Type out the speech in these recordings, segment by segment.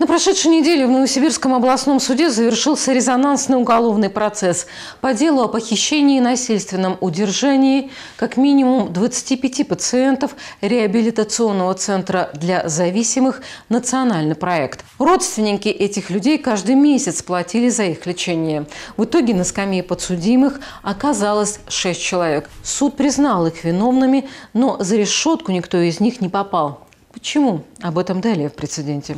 На прошедшей неделе в Новосибирском областном суде завершился резонансный уголовный процесс по делу о похищении и насильственном удержании как минимум 25 пациентов реабилитационного центра для зависимых «Национальный проект». Родственники этих людей каждый месяц платили за их лечение. В итоге на скамье подсудимых оказалось 6 человек. Суд признал их виновными, но за решетку никто из них не попал. Почему? Об этом далее в прецеденте.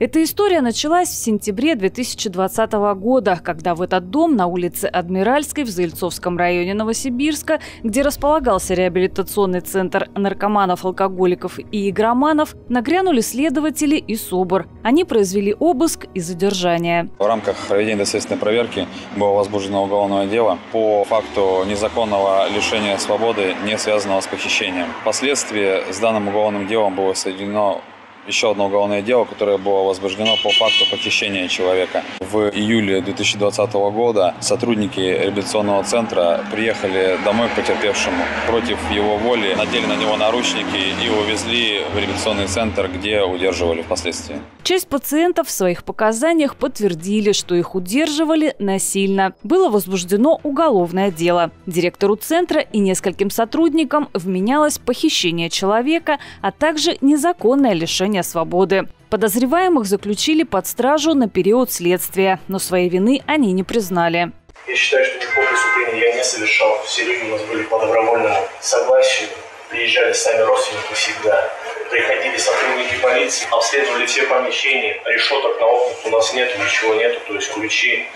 Эта история началась в сентябре 2020 года, когда в этот дом на улице Адмиральской в Зельцовском районе Новосибирска, где располагался реабилитационный центр наркоманов, алкоголиков и игроманов, нагрянули следователи и СОБР. Они произвели обыск и задержание. В рамках проведения доследственной проверки было возбуждено уголовное дело по факту незаконного лишения свободы, не связанного с похищением. Впоследствии с данным уголовным делом было соединено еще одно уголовное дело, которое было возбуждено по факту похищения человека. В июле 2020 года сотрудники реабилитационного центра приехали домой к потерпевшему. Против его воли надели на него наручники и увезли в реабилитационный центр, где удерживали впоследствии. Часть пациентов в своих показаниях подтвердили, что их удерживали насильно. Было возбуждено уголовное дело. Директору центра и нескольким сотрудникам вменялось похищение человека, а также незаконное лишение лишения свободы. Подозреваемых заключили под стражу на период следствия, но своей вины они не признали. Я считаю, что никакого преступления я не совершал. Все люди у нас были по добровольному согласию. Приезжали сами родственники всегда. Приходили сотрудники полиции, обследовали все помещения. Решеток на окнах у нас нет, ничего нету. То есть ключи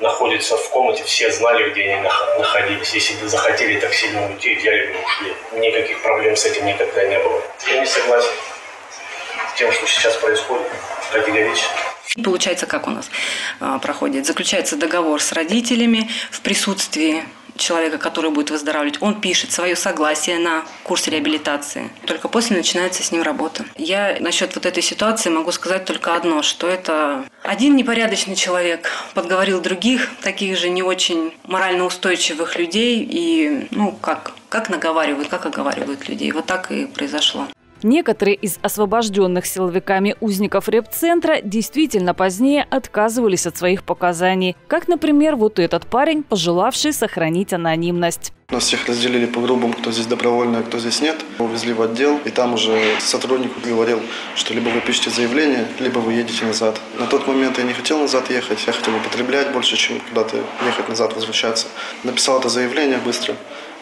находятся в комнате, все знали, где они находились. Если бы захотели так сильно уйти, взяли бы ушли. Никаких проблем с этим никогда не было. Я не согласен тем, что сейчас происходит, категорически. Получается, как у нас а, проходит? Заключается договор с родителями в присутствии человека, который будет выздоравливать, он пишет свое согласие на курс реабилитации. Только после начинается с ним работа. Я насчет вот этой ситуации могу сказать только одно, что это один непорядочный человек подговорил других, таких же не очень морально устойчивых людей, и, ну, как, как наговаривают, как оговаривают людей. Вот так и произошло. Некоторые из освобожденных силовиками узников репцентра действительно позднее отказывались от своих показаний. Как, например, вот этот парень, пожелавший сохранить анонимность. Нас всех разделили по-грубому, кто здесь добровольно, а кто здесь нет. Увезли в отдел, и там уже сотрудник говорил, что либо вы пишете заявление, либо вы едете назад. На тот момент я не хотел назад ехать, я хотел употреблять больше, чем куда-то ехать назад, возвращаться. Написал это заявление быстро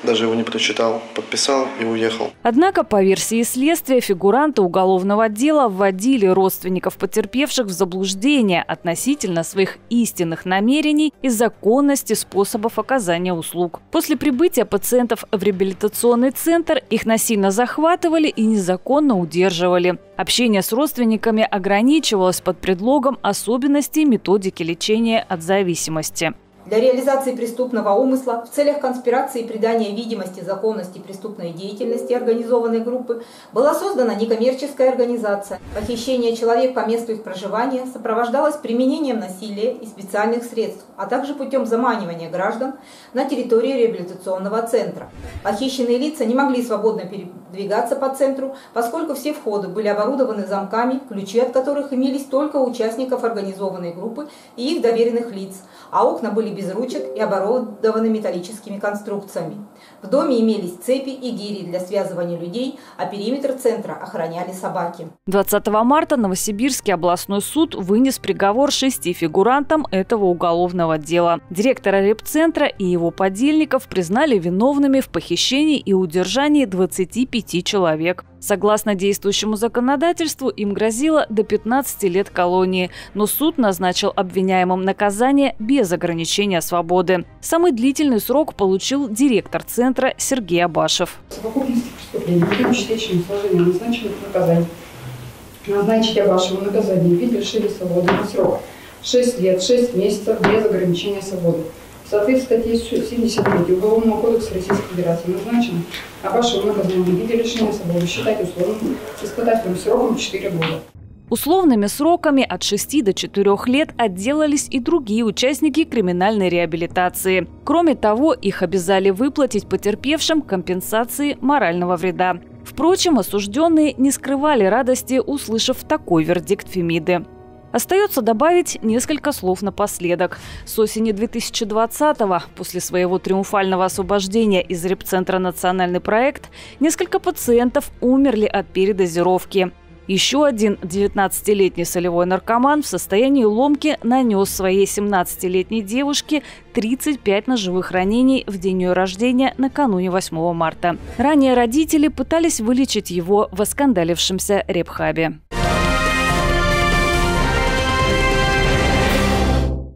даже его не прочитал, подписал и уехал. Однако, по версии следствия, фигуранты уголовного дела вводили родственников потерпевших в заблуждение относительно своих истинных намерений и законности способов оказания услуг. После прибытия пациентов в реабилитационный центр их насильно захватывали и незаконно удерживали. Общение с родственниками ограничивалось под предлогом особенностей методики лечения от зависимости. Для реализации преступного умысла в целях конспирации и придания видимости законности преступной деятельности организованной группы была создана некоммерческая организация. Похищение человек по месту их проживания сопровождалось применением насилия и специальных средств, а также путем заманивания граждан на территории реабилитационного центра. Похищенные лица не могли свободно передвигаться по центру, поскольку все входы были оборудованы замками, ключи от которых имелись только у участников организованной группы и их доверенных лиц, а окна были без ручек и оборудованы металлическими конструкциями. В доме имелись цепи и гири для связывания людей, а периметр центра охраняли собаки. 20 марта Новосибирский областной суд вынес приговор шести фигурантам этого уголовного дела. Директора репцентра и его подельников признали виновными в похищении и удержании 25 человек. Согласно действующему законодательству, им грозило до 15 лет колонии, но суд назначил обвиняемым наказание без ограничения свободы. Самый длительный срок получил директор центра Сергей Абашев. Совокупность преступлений, высчиточным сложением назначенных. Назначить Абашеву наказание в виде лишения свободы на срок 6 лет, 6 месяцев без ограничения свободы соответствии статье 73 Уголовного кодекса Российской Федерации назначено Абашеву наказание в виде лишения свободы считать условным испытательным сроком 4 года. Условными сроками от 6 до 4 лет отделались и другие участники криминальной реабилитации. Кроме того, их обязали выплатить потерпевшим компенсации морального вреда. Впрочем, осужденные не скрывали радости, услышав такой вердикт Фемиды. Остается добавить несколько слов напоследок. С осени 2020-го, после своего триумфального освобождения из репцентра «Национальный проект», несколько пациентов умерли от передозировки. Еще один 19-летний солевой наркоман в состоянии ломки нанес своей 17-летней девушке 35 ножевых ранений в день ее рождения накануне 8 марта. Ранее родители пытались вылечить его в оскандалившемся репхабе.